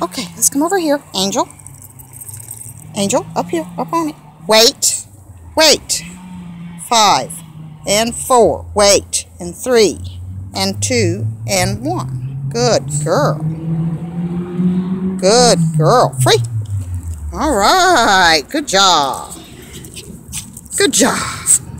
Okay, let's come over here. Angel. Angel, up here, up on it. Wait. Wait. Five and four. Wait. And three and two and one. Good girl. Good girl. Free. All right. Good job. Good job.